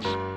Thanks.